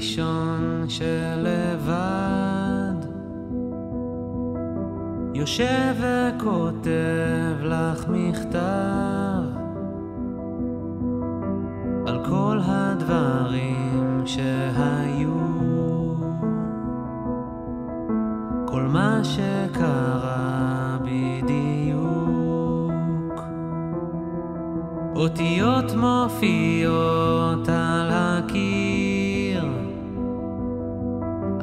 ראשון שלבד. יושב וכותב לך מכתב על כל הדברים שהיו. כל מה שקרה בדיוק. אותיות מופיעות על הקיר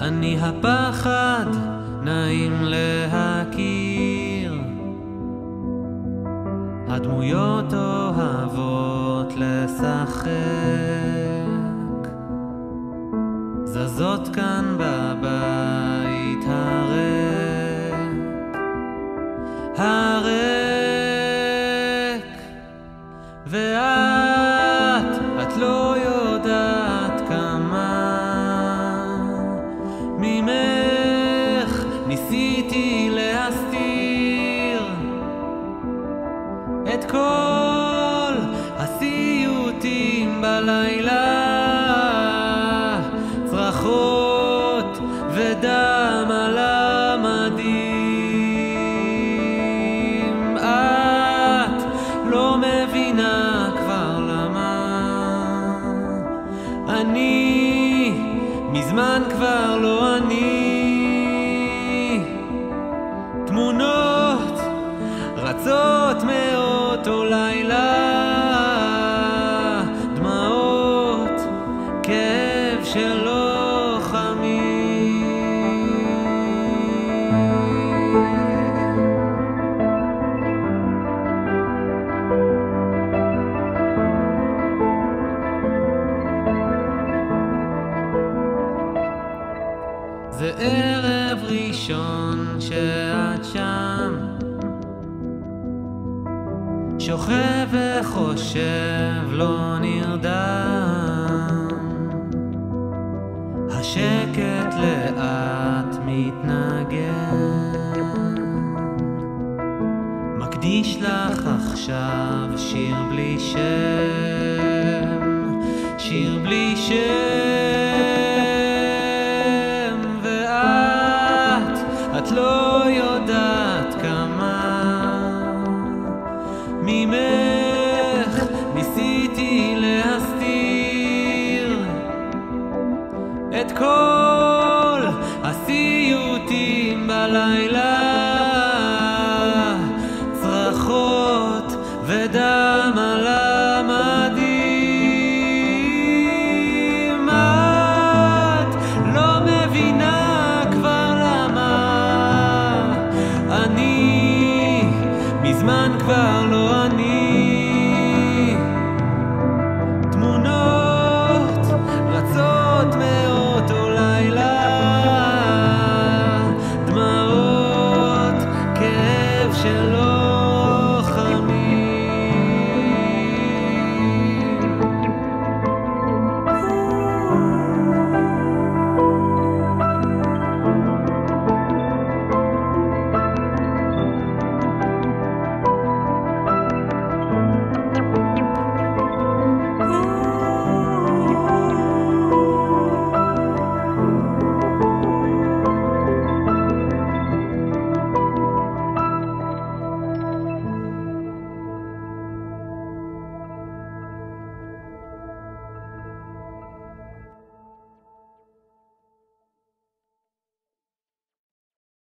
אני הפחד נעים להכיר. הדמויות אוהבות לשחק. זזות כאן בבית הריק. הריק מזמן כבר לא אני. תמונות רצות מאותו לילה ערב ראשון שאת שם. שוכב וחושב לא נרדם. השקט לאט מתנגן. מקדיש לך עכשיו שיר בלי שם את כל הסיוטים בלילה, צרחות ודם על המדים. את לא מבינה כבר למה. אני מזמן כבר לא אני.